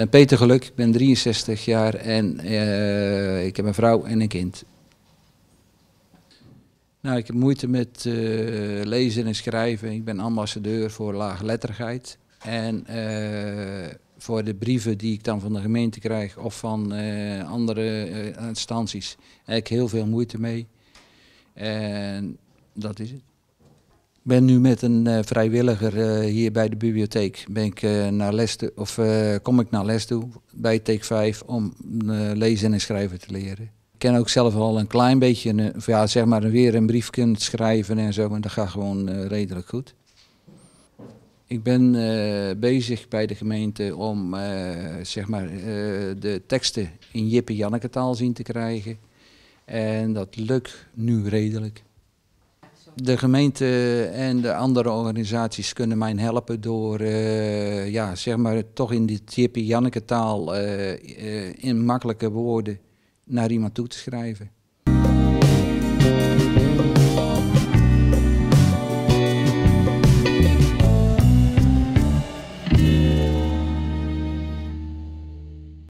ben Peter Geluk, ik ben 63 jaar en uh, ik heb een vrouw en een kind. Nou, ik heb moeite met uh, lezen en schrijven. Ik ben ambassadeur voor laagletterigheid. En uh, voor de brieven die ik dan van de gemeente krijg of van andere instanties heb ik heel veel moeite mee. En dat is het. Ben nu met een uh, vrijwilliger uh, hier bij de bibliotheek. Ben ik, uh, naar les te, of, kom ik naar les toe bij Take 5 om lezen en schrijven te leren. Ik ken ook zelf al een klein beetje, of ja, zeg maar weer een brief kunnen schrijven en zo. En dat gaat gewoon redelijk goed. Ik ben bezig bij de gemeente om zeg maar, de teksten in Jippe Janneke taal zien te krijgen. En dat lukt nu redelijk. De gemeente en de andere organisaties kunnen mij helpen door, uh, ja, zeg maar, toch in die Jippie Janneke taal uh, uh, in makkelijke woorden naar iemand toe te schrijven.